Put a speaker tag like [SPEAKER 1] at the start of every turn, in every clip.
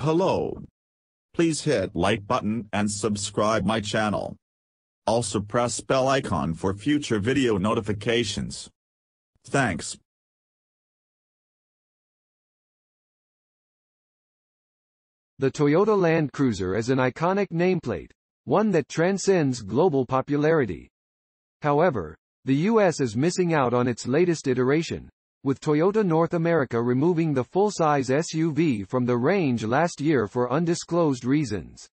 [SPEAKER 1] Hello. Please hit like button and subscribe my channel. Also press bell icon for future video notifications. Thanks.
[SPEAKER 2] The Toyota Land Cruiser is an iconic nameplate, one that transcends global popularity. However, the US is missing out on its latest iteration, with Toyota North America removing the full-size SUV from the range last year for undisclosed reasons.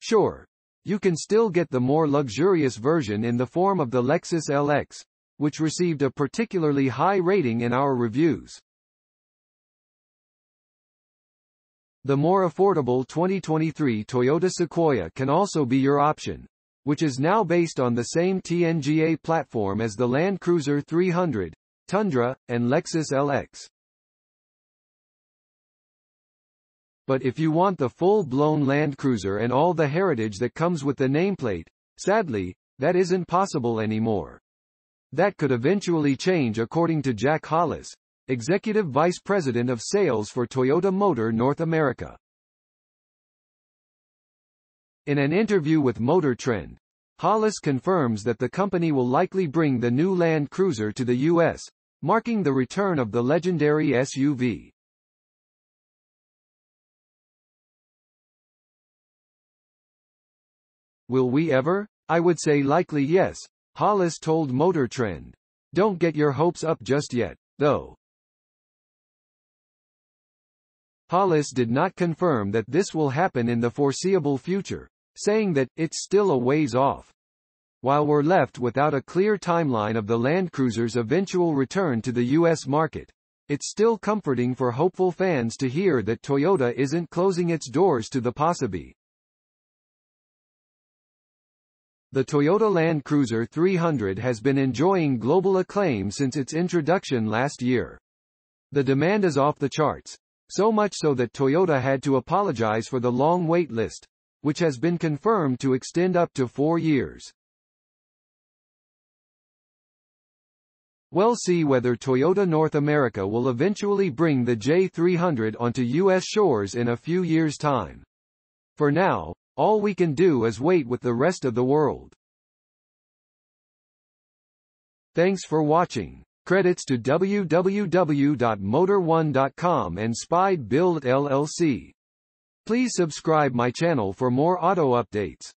[SPEAKER 2] Sure, you can still get the more luxurious version in the form of the Lexus LX, which received a particularly high rating in our reviews. The more affordable 2023 Toyota Sequoia can also be your option, which is now based on the same TNGA platform as the Land Cruiser 300, Tundra, and Lexus LX. But if you want the full-blown Land Cruiser and all the heritage that comes with the nameplate, sadly, that isn't possible anymore. That could eventually change according to Jack Hollis, Executive Vice President of Sales for Toyota Motor North America. In an interview with Motor Trend, Hollis confirms that the company will likely bring the new Land Cruiser to the U.S., marking the return of the legendary SUV. Will we ever? I would say likely yes, Hollis told Motor Trend. Don't get your hopes up just yet, though. Hollis did not confirm that this will happen in the foreseeable future, saying that it's still a ways off. While we're left without a clear timeline of the Land Cruiser's eventual return to the U.S. market, it's still comforting for hopeful fans to hear that Toyota isn't closing its doors to the possibility. The Toyota Land Cruiser 300 has been enjoying global acclaim since its introduction last year. The demand is off the charts, so much so that Toyota had to apologize for the long wait list, which has been confirmed to extend up to four years. We'll see whether Toyota North America will eventually bring the J300 onto U.S. shores in a few years' time. For now, all we can do is wait with the rest of the world. Thanks for watching. Credits to www.motor1.com and Spide Build LLC. Please subscribe my channel for more auto updates.